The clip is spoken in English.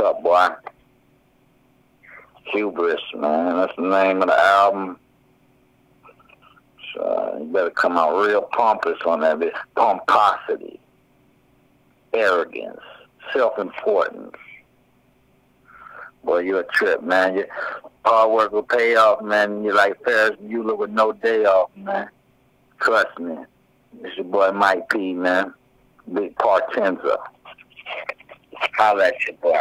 up, boy? Hubris, man. That's the name of the album. So you better come out real pompous on that bit. Pomposity, arrogance, self-importance. Boy, you're a trip, man. Your hard work will pay off, man. You're like Ferris Bueller with no day off, man. Trust me. This your boy Mike P, man. Big Partenza. Holla at your boy.